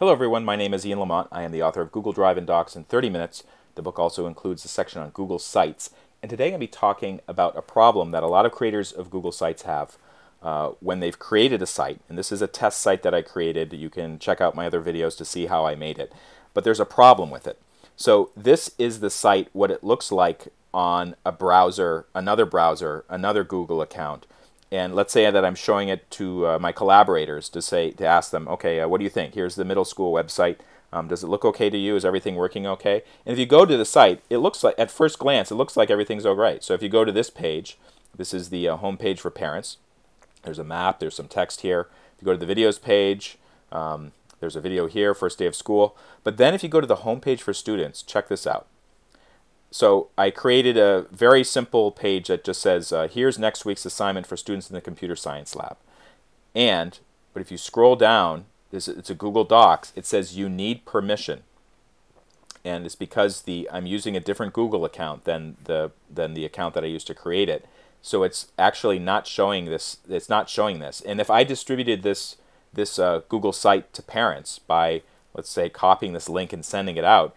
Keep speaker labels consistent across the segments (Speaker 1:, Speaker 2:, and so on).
Speaker 1: Hello everyone, my name is Ian Lamont. I am the author of Google Drive and Docs in 30 Minutes. The book also includes a section on Google Sites. And today I'm going to be talking about a problem that a lot of creators of Google Sites have uh, when they've created a site. And this is a test site that I created. You can check out my other videos to see how I made it. But there's a problem with it. So this is the site, what it looks like on a browser, another browser, another Google account and let's say that I'm showing it to uh, my collaborators to say to ask them, okay, uh, what do you think? Here's the middle school website. Um, does it look okay to you? Is everything working okay? And if you go to the site, it looks like at first glance it looks like everything's all right. So if you go to this page, this is the uh, home page for parents. There's a map. There's some text here. If you go to the videos page, um, there's a video here, first day of school. But then if you go to the home page for students, check this out. So I created a very simple page that just says, uh, here's next week's assignment for students in the computer science lab. And, but if you scroll down, this, it's a Google Docs, it says you need permission. And it's because the I'm using a different Google account than the than the account that I used to create it. So it's actually not showing this. It's not showing this. And if I distributed this this uh, Google site to parents by let's say copying this link and sending it out,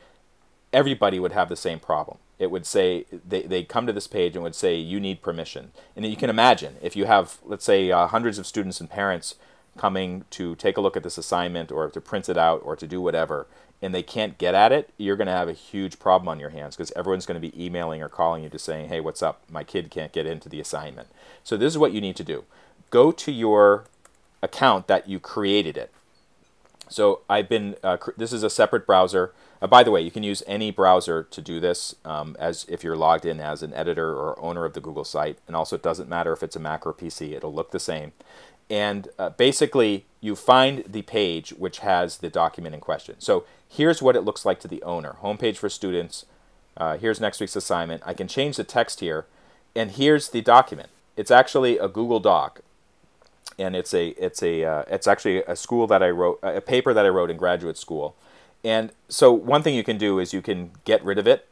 Speaker 1: everybody would have the same problem it would say they, they come to this page and would say you need permission. And you can imagine if you have let's say uh, hundreds of students and parents coming to take a look at this assignment or to print it out or to do whatever and they can't get at it you're going to have a huge problem on your hands because everyone's going to be emailing or calling you to saying hey what's up? My kid can't get into the assignment. So this is what you need to do. Go to your account that you created it. So I've been, uh, this is a separate browser. Uh, by the way, you can use any browser to do this um, as if you're logged in as an editor or owner of the Google site. And also it doesn't matter if it's a Mac or PC, it'll look the same. And uh, basically you find the page which has the document in question. So here's what it looks like to the owner. Homepage for students. Uh, here's next week's assignment. I can change the text here. And here's the document. It's actually a Google Doc and it's a it's a uh, it's actually a school that I wrote a paper that I wrote in graduate school. And so one thing you can do is you can get rid of it,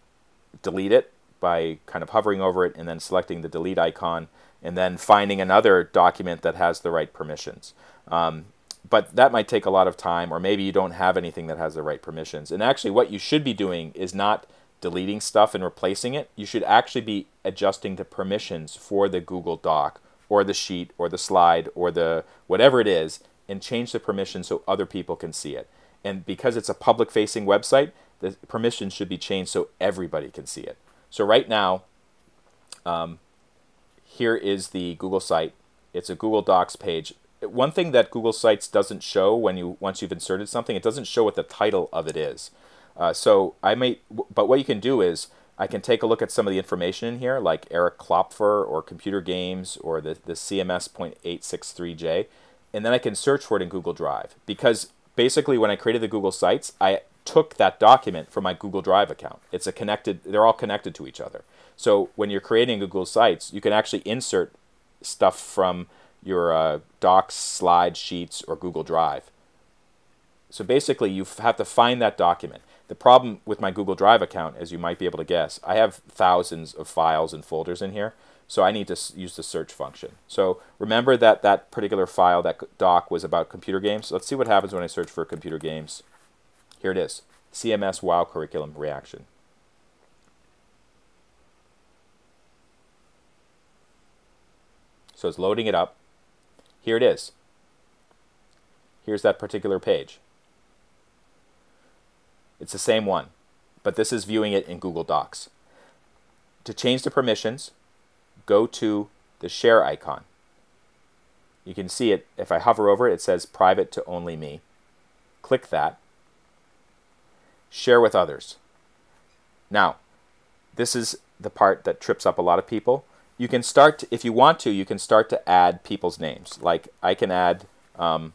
Speaker 1: delete it by kind of hovering over it and then selecting the delete icon and then finding another document that has the right permissions. Um, but that might take a lot of time or maybe you don't have anything that has the right permissions. And actually what you should be doing is not deleting stuff and replacing it. You should actually be adjusting the permissions for the Google Doc or the sheet or the slide or the whatever it is and change the permission so other people can see it. And because it's a public facing website, the permissions should be changed so everybody can see it. So right now, um, here is the Google site. It's a Google Docs page. One thing that Google Sites doesn't show when you once you've inserted something, it doesn't show what the title of it is. Uh, so I may, but what you can do is I can take a look at some of the information in here, like Eric Klopfer or computer games or the, the CMS.863J, and then I can search for it in Google Drive. Because basically when I created the Google Sites, I took that document from my Google Drive account. It's a connected, they're all connected to each other. So when you're creating Google Sites, you can actually insert stuff from your uh, Docs, Slides, Sheets, or Google Drive. So basically, you have to find that document. The problem with my Google Drive account, as you might be able to guess, I have thousands of files and folders in here, so I need to use the search function. So remember that that particular file, that doc, was about computer games. Let's see what happens when I search for computer games. Here it is, CMS WOW curriculum reaction. So it's loading it up. Here it is. Here's that particular page. It's the same one, but this is viewing it in Google Docs. To change the permissions, go to the share icon. You can see it, if I hover over it, it says private to only me. Click that. Share with others. Now, this is the part that trips up a lot of people. You can start, to, if you want to, you can start to add people's names. Like I can add um,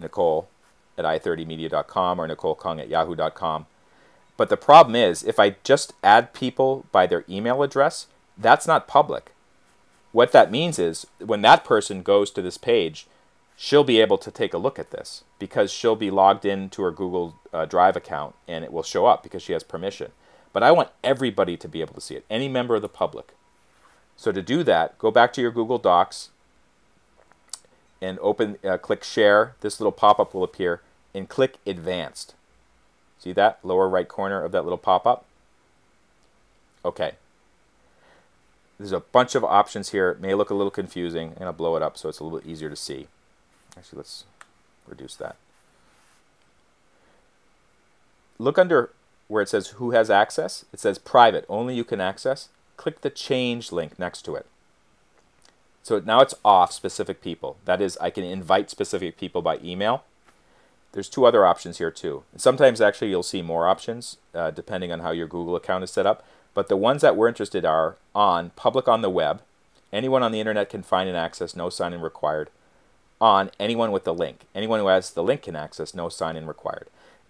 Speaker 1: Nicole at i30media.com or Nicole Kong at yahoo.com. But the problem is, if I just add people by their email address, that's not public. What that means is when that person goes to this page, she'll be able to take a look at this because she'll be logged into her Google uh, Drive account and it will show up because she has permission. But I want everybody to be able to see it, any member of the public. So to do that, go back to your Google Docs and open, uh, click Share. This little pop-up will appear and click Advanced. See that lower right corner of that little pop-up? Okay. There's a bunch of options here. It may look a little confusing. I'm going to blow it up so it's a little easier to see. Actually, let's reduce that. Look under where it says who has access. It says private, only you can access. Click the change link next to it. So now it's off specific people. That is, I can invite specific people by email. There's two other options here too. Sometimes actually you'll see more options uh, depending on how your Google account is set up. But the ones that we're interested are on public on the web. Anyone on the internet can find and access, no sign in required. On anyone with the link. Anyone who has the link can access, no sign in required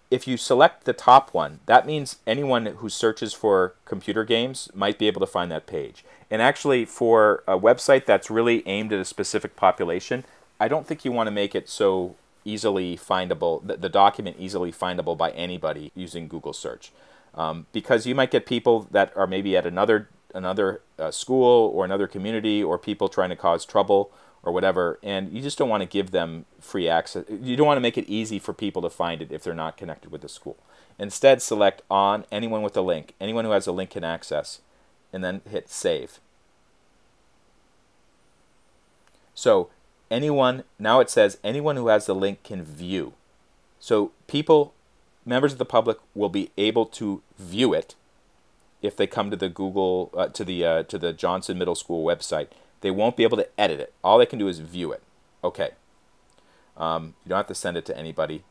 Speaker 1: if you select the top one, that means anyone who searches for computer games might be able to find that page. And actually, for a website that's really aimed at a specific population, I don't think you want to make it so easily findable, the, the document easily findable by anybody using Google search. Um, because you might get people that are maybe at another another uh, school or another community or people trying to cause trouble or whatever, and you just don't want to give them free access. You don't want to make it easy for people to find it if they're not connected with the school. Instead, select on anyone with a link. Anyone who has a link can access, and then hit save. So anyone, now it says anyone who has the link can view. So people, members of the public will be able to view it if they come to the Google, uh, to the, uh, to the Johnson Middle School website they won't be able to edit it. All they can do is view it. Okay. Um, you don't have to send it to anybody.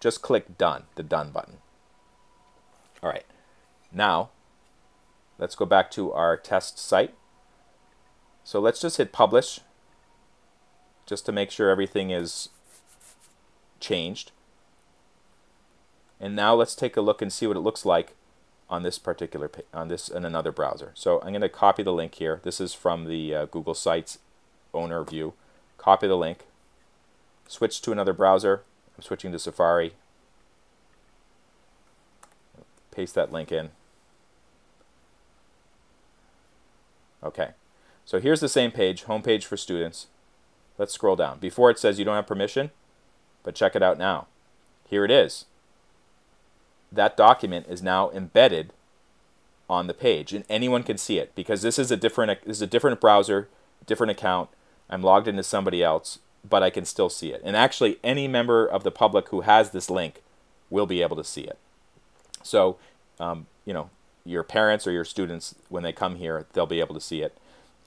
Speaker 1: Just click Done, the Done button. All right. Now, let's go back to our test site. So let's just hit Publish just to make sure everything is changed. And now let's take a look and see what it looks like on this particular on this in another browser. So I'm going to copy the link here. This is from the uh, Google Sites owner view. Copy the link. Switch to another browser. I'm switching to Safari. Paste that link in. Okay. So here's the same page, homepage for students. Let's scroll down. Before it says you don't have permission, but check it out now. Here it is that document is now embedded on the page and anyone can see it because this is a different this is a different browser, different account. I'm logged into somebody else, but I can still see it. And actually any member of the public who has this link will be able to see it. So, um, you know, your parents or your students, when they come here, they'll be able to see it.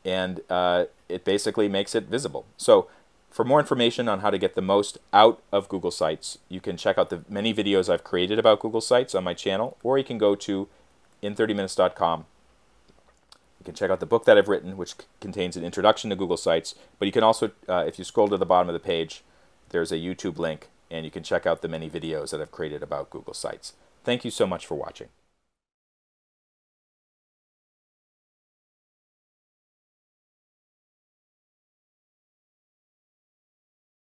Speaker 1: And uh, it basically makes it visible. So for more information on how to get the most out of Google Sites, you can check out the many videos I've created about Google Sites on my channel, or you can go to in30minutes.com. You can check out the book that I've written, which contains an introduction to Google Sites, but you can also, uh, if you scroll to the bottom of the page, there's a YouTube link, and you can check out the many videos that I've created about Google Sites. Thank you so much for watching.